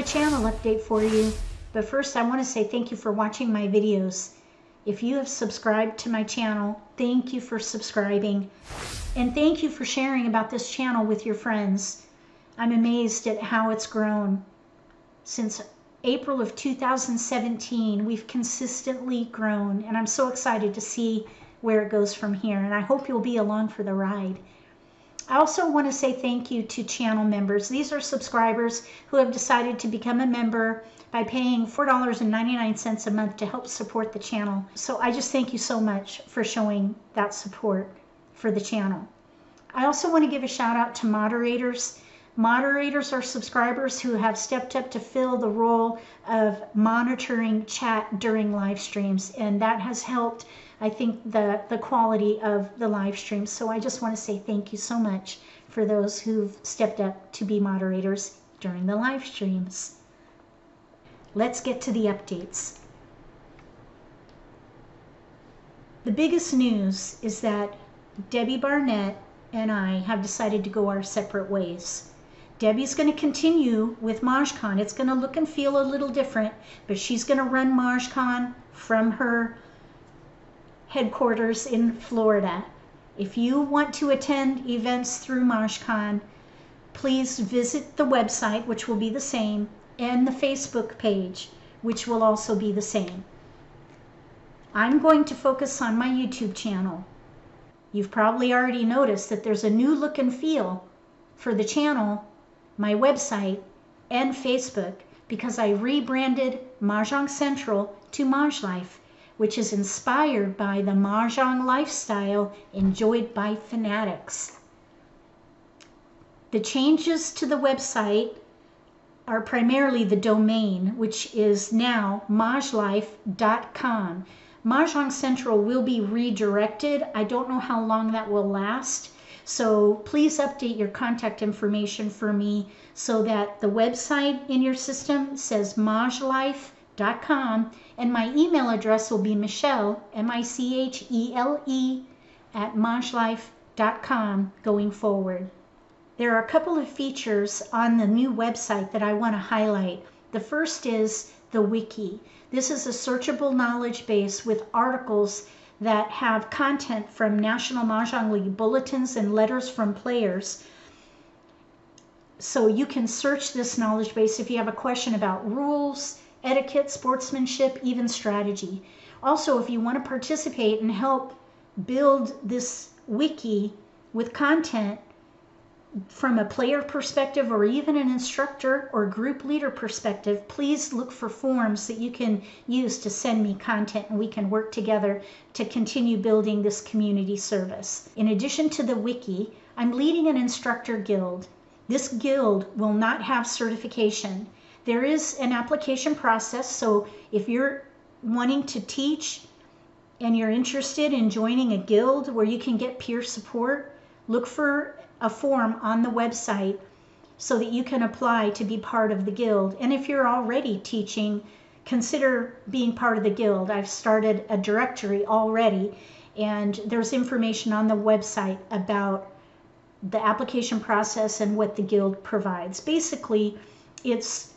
a channel update for you. But first, I want to say thank you for watching my videos. If you have subscribed to my channel, thank you for subscribing. And thank you for sharing about this channel with your friends. I'm amazed at how it's grown. Since April of 2017, we've consistently grown, and I'm so excited to see where it goes from here. And I hope you'll be along for the ride. I also want to say thank you to channel members. These are subscribers who have decided to become a member by paying $4.99 a month to help support the channel. So I just thank you so much for showing that support for the channel. I also want to give a shout out to moderators. Moderators are subscribers who have stepped up to fill the role of monitoring chat during live streams, and that has helped I think the, the quality of the live stream. So I just want to say thank you so much for those who've stepped up to be moderators during the live streams. Let's get to the updates. The biggest news is that Debbie Barnett and I have decided to go our separate ways. Debbie's going to continue with MahjCon. It's going to look and feel a little different, but she's going to run MahjCon from her headquarters in Florida. If you want to attend events through MahjCon, please visit the website, which will be the same, and the Facebook page, which will also be the same. I'm going to focus on my YouTube channel. You've probably already noticed that there's a new look and feel for the channel, my website, and Facebook because I rebranded Mahjong Central to Mahj Life which is inspired by the Mahjong lifestyle enjoyed by fanatics. The changes to the website are primarily the domain, which is now mahjlife.com. Mahjong Central will be redirected. I don't know how long that will last. So please update your contact information for me so that the website in your system says mahjlife.com and my email address will be michele, M I C H E L E, at mahjlife.com going forward. There are a couple of features on the new website that I want to highlight. The first is the wiki. This is a searchable knowledge base with articles that have content from National Mah Jongg League bulletins and letters from players. So you can search this knowledge base if you have a question about rules, etiquette, sportsmanship, even strategy. Also, if you want to participate and help build this wiki with content from a player perspective or even an instructor or group leader perspective, please look for forms that you can use to send me content and we can work together to continue building this community service. In addition to the wiki, I'm leading an instructor guild. This guild will not have certification. There is an application process, so if you're wanting to teach and you're interested in joining a guild where you can get peer support, look for a form on the website so that you can apply to be part of the guild. And if you're already teaching, consider being part of the guild. I've started a directory already, and there's information on the website about the application process and what the guild provides. Basically, it's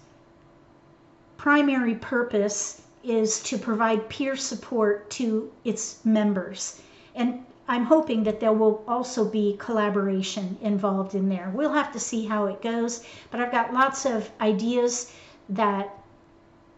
primary purpose is to provide peer support to its members. And I'm hoping that there will also be collaboration involved in there. We'll have to see how it goes, but I've got lots of ideas that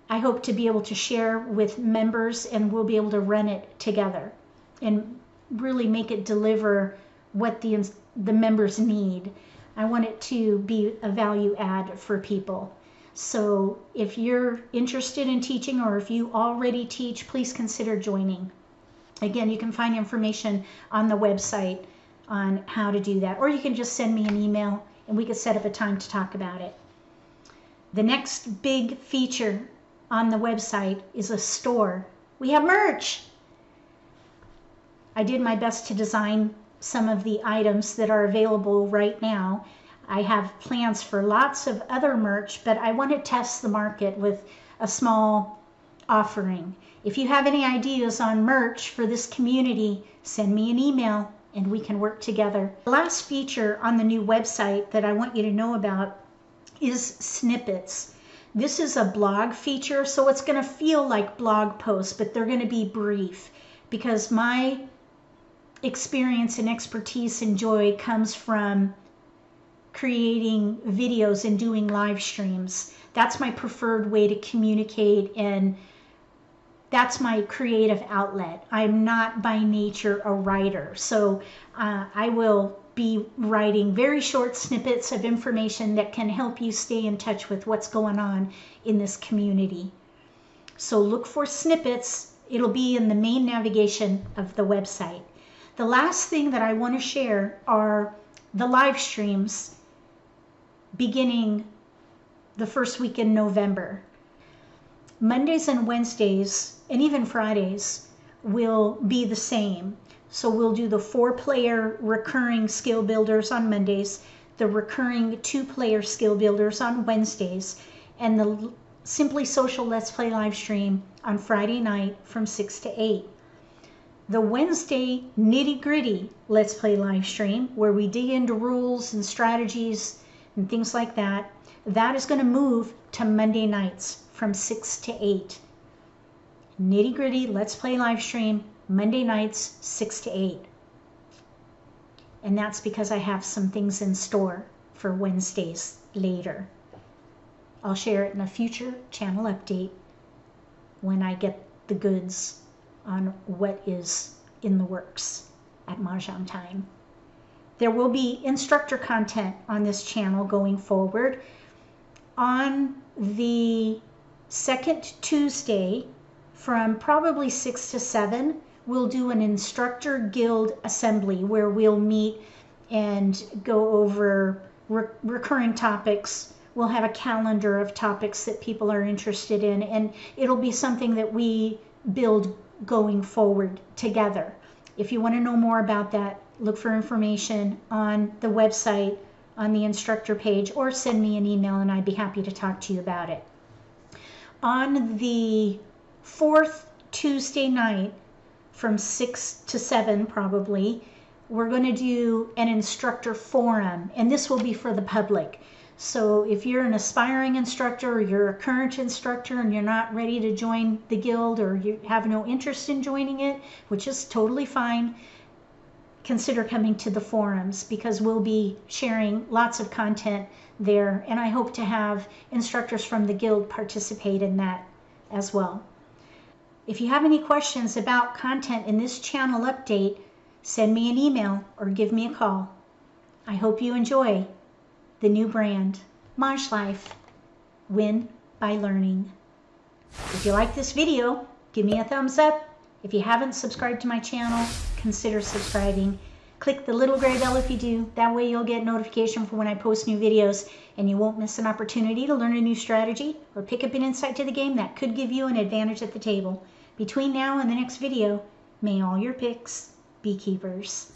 I hope to be able to share with members and we'll be able to run it together and really make it deliver what the the members need. I want it to be a value add for people. So if you're interested in teaching or if you already teach, please consider joining. Again, you can find information on the website on how to do that, or you can just send me an email and we can set up a time to talk about it. The next big feature on the website is a store. We have merch. I did my best to design some of the items that are available right now I have plans for lots of other merch, but I want to test the market with a small offering. If you have any ideas on merch for this community, send me an email and we can work together. The last feature on the new website that I want you to know about is snippets. This is a blog feature, so it's going to feel like blog posts, but they're going to be brief because my experience and expertise and joy comes from creating videos and doing live streams. That's my preferred way to communicate and that's my creative outlet. I'm not by nature a writer. So uh, I will be writing very short snippets of information that can help you stay in touch with what's going on in this community. So look for snippets. It'll be in the main navigation of the website. The last thing that I want to share are the live streams beginning the first week in November. Mondays and Wednesdays, and even Fridays, will be the same. So we'll do the four player recurring skill builders on Mondays, the recurring two player skill builders on Wednesdays, and the Simply Social Let's Play live stream on Friday night from 6 to 8. The Wednesday nitty gritty Let's Play live stream, where we dig into rules and strategies and things like that, that is going to move to Monday nights from 6 to 8. Nitty gritty Let's Play live stream Monday nights, 6 to 8. And that's because I have some things in store for Wednesdays later. I'll share it in a future channel update when I get the goods on what is in the works at Mahjong Time. There will be instructor content on this channel going forward. On the second Tuesday from probably 6 to 7, we'll do an instructor guild assembly where we'll meet and go over re- recurring topics. We'll have a calendar of topics that people are interested in, and it'll be something that we build going forward together. If you want to know more about that, look for information on the website, on the instructor page, or send me an email and I'd be happy to talk to you about it. On the fourth Tuesday night, from 6 to 7 probably, we're going to do an instructor forum, and this will be for the public. So if you're an aspiring instructor or you're a current instructor and you're not ready to join the guild or you have no interest in joining it, which is totally fine, consider coming to the forums because we'll be sharing lots of content there. And I hope to have instructors from the guild participate in that as well. If you have any questions about content in this channel update, send me an email or give me a call. I hope you enjoy the new brand, Mahj Life. Win by learning. If you like this video, give me a thumbs up. If you haven't subscribed to my channel, consider subscribing. Click the little gray bell if you do. That way you'll get notification for when I post new videos and you won't miss an opportunity to learn a new strategy or pick up an insight to the game that could give you an advantage at the table. Between now and the next video, may all your picks be keepers.